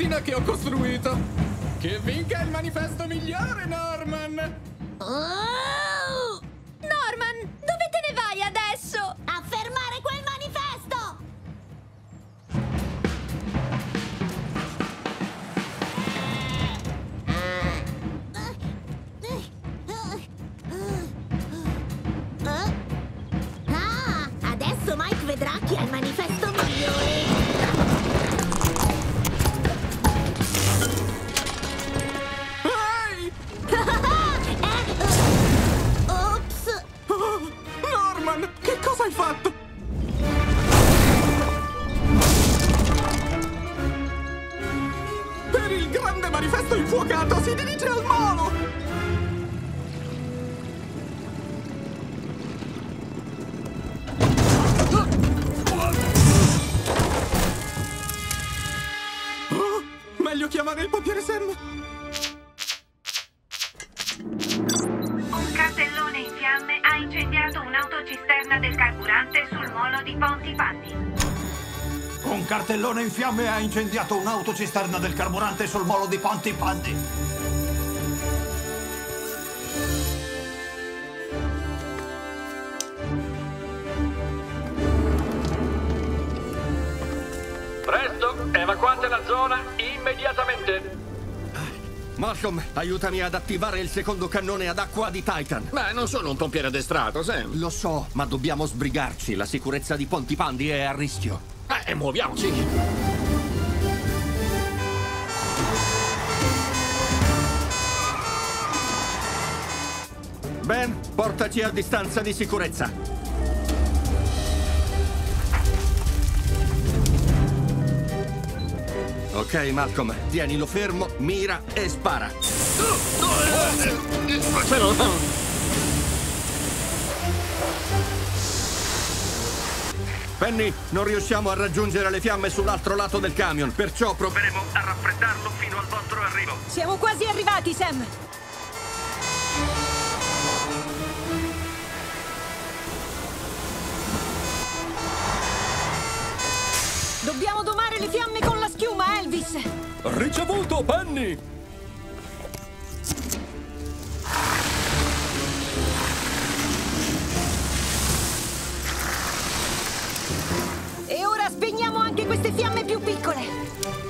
macchina che ho costruito. Che vinca il manifesto migliore, Norman! Oh! Norman, dove te ne vai adesso? A fermare quel manifesto! Ah, adesso Mike vedrà chi ha il manifesto manifesto infuocato si dirige al molo! Oh, meglio chiamare il pompiere Sam! Un cartellone in fiamme ha incendiato un'autocisterna del carburante sul molo di Pontipanti. Un cartellone in fiamme ha incendiato un'autocisterna del carburante sul molo di Ponti Panti. Presto, evacuate la zona immediatamente. Malcolm, aiutami ad attivare il secondo cannone ad acqua di Titan. Beh, non sono un pompiere addestrato, Sam. Lo so, ma dobbiamo sbrigarci. La sicurezza di Pontipandi è a rischio. Eh, muoviamoci. Ben, portaci a distanza di sicurezza. Ok, Malcolm, tienilo fermo, mira e spara. Penny, non riusciamo a raggiungere le fiamme sull'altro lato del camion, perciò proveremo a raffreddarlo fino al vostro arrivo. Siamo quasi arrivati, Sam. Dobbiamo domare le fiamme con la schiuma, Elvis. Ricevuto, Penny! queste fiamme più piccole.